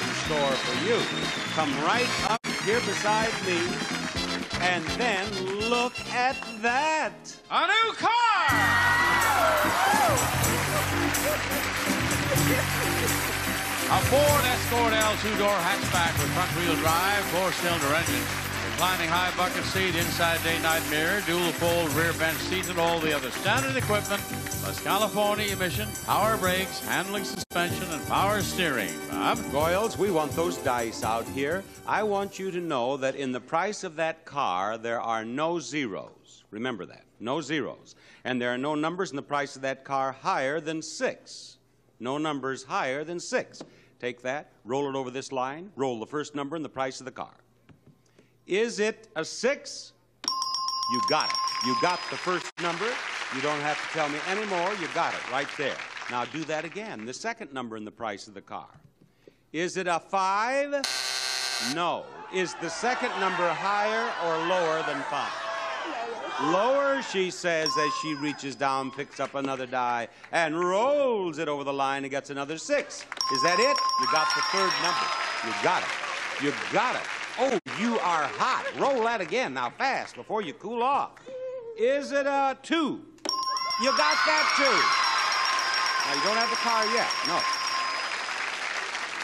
in store for you. Come right up here beside me, and then look at that. A new car! A Ford Escort L two-door hatchback with front-wheel drive, four-cylinder engine, reclining high bucket seat, inside day-night mirror, dual-fold rear bench seat, and all the other standard equipment, plus California emission, power brakes, handling suspension, and power steering. Bob? Goyles, we want those dice out here. I want you to know that in the price of that car, there are no zeros. Remember that. No zeros. And there are no numbers in the price of that car higher than six. No numbers higher than six. Take that, roll it over this line, roll the first number in the price of the car. Is it a six? You got it. You got the first number. You don't have to tell me anymore. You got it right there. Now do that again. The second number in the price of the car. Is it a five? No. Is the second number higher or lower than five? Lower, she says as she reaches down, picks up another die, and rolls it over the line and gets another six. Is that it? You got the third number. You got it. You got it. Oh, you are hot. Roll that again, now fast, before you cool off. Is it a two? You got that too. Now, you don't have the car yet. No.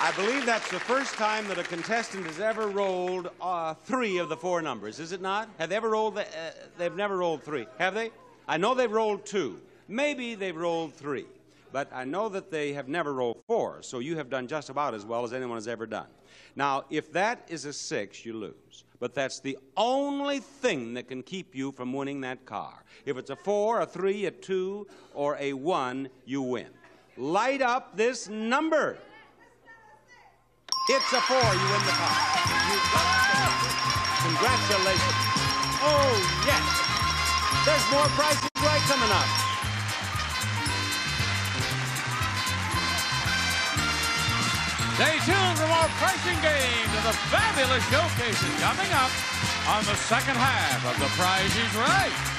I believe that's the first time that a contestant has ever rolled uh, three of the four numbers, is it not? Have they ever rolled? The, uh, they've never rolled three, have they? I know they've rolled two. Maybe they've rolled three. But I know that they have never rolled four, so you have done just about as well as anyone has ever done. Now, if that is a six, you lose. But that's the only thing that can keep you from winning that car. If it's a four, a three, a two, or a one, you win. Light up this number. It's a four. You win the car. Congratulations. Oh, yes. There's more Price is Right coming up. Stay tuned for more pricing games and the fabulous showcases coming up on the second half of The Price is Right.